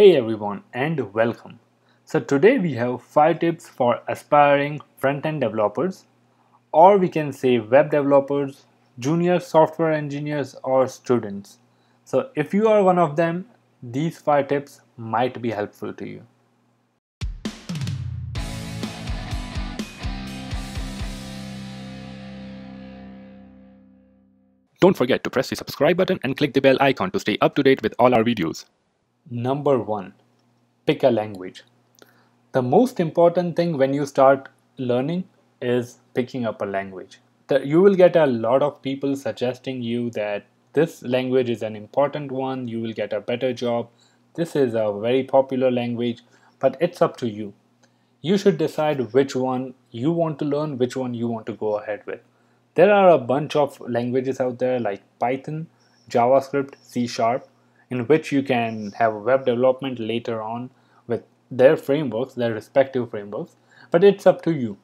Hey everyone and welcome. So today we have 5 tips for aspiring front-end developers or we can say web developers, junior software engineers or students. So if you are one of them, these 5 tips might be helpful to you. Don't forget to press the subscribe button and click the bell icon to stay up to date with all our videos. Number one, pick a language. The most important thing when you start learning is picking up a language. You will get a lot of people suggesting you that this language is an important one, you will get a better job. This is a very popular language, but it's up to you. You should decide which one you want to learn, which one you want to go ahead with. There are a bunch of languages out there like Python, JavaScript, C Sharp, in which you can have web development later on with their frameworks, their respective frameworks, but it's up to you.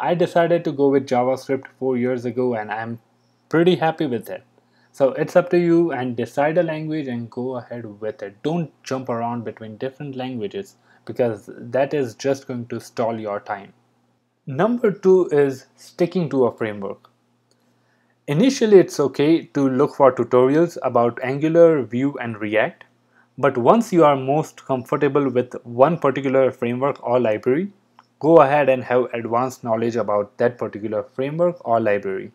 I decided to go with JavaScript four years ago and I'm pretty happy with it. So it's up to you and decide a language and go ahead with it. Don't jump around between different languages because that is just going to stall your time. Number two is sticking to a framework. Initially, it's okay to look for tutorials about Angular, Vue, and React, but once you are most comfortable with one particular framework or library, go ahead and have advanced knowledge about that particular framework or library.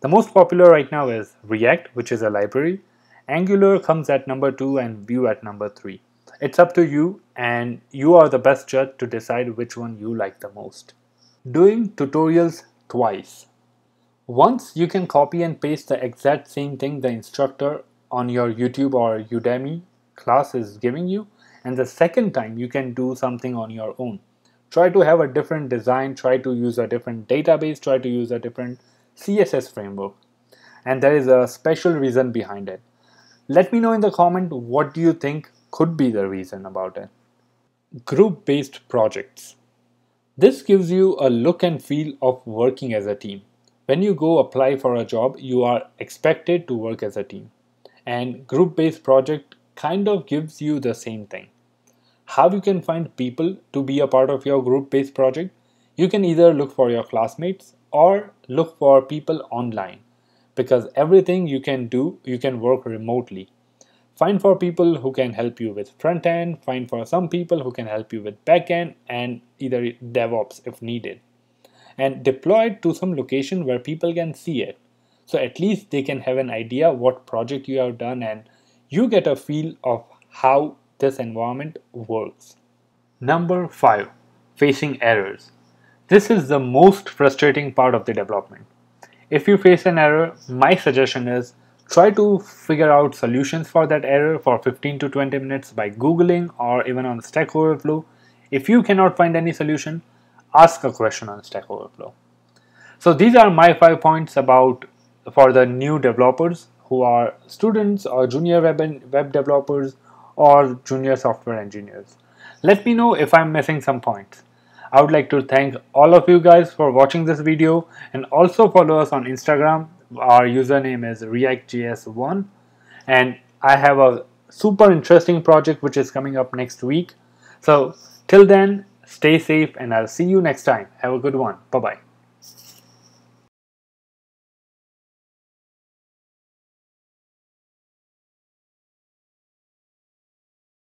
The most popular right now is React, which is a library. Angular comes at number 2 and Vue at number 3. It's up to you and you are the best judge to decide which one you like the most. Doing tutorials twice. Once you can copy and paste the exact same thing the instructor on your YouTube or Udemy class is giving you and the second time you can do something on your own. Try to have a different design, try to use a different database, try to use a different CSS framework and there is a special reason behind it. Let me know in the comment what do you think could be the reason about it. Group based projects. This gives you a look and feel of working as a team. When you go apply for a job, you are expected to work as a team. And group based project kind of gives you the same thing. How you can find people to be a part of your group based project? You can either look for your classmates or look for people online because everything you can do, you can work remotely. Find for people who can help you with front end, find for some people who can help you with back end and either DevOps if needed and deploy it to some location where people can see it. So at least they can have an idea what project you have done and you get a feel of how this environment works. Number 5. Facing errors. This is the most frustrating part of the development. If you face an error, my suggestion is try to figure out solutions for that error for 15 to 20 minutes by googling or even on Stack Overflow. If you cannot find any solution, ask a question on Stack Overflow. So these are my five points about for the new developers who are students or junior web, web developers or junior software engineers. Let me know if I'm missing some points. I would like to thank all of you guys for watching this video and also follow us on Instagram. Our username is reactjs1 and I have a super interesting project which is coming up next week. So till then, Stay safe and I'll see you next time. Have a good one. Bye bye.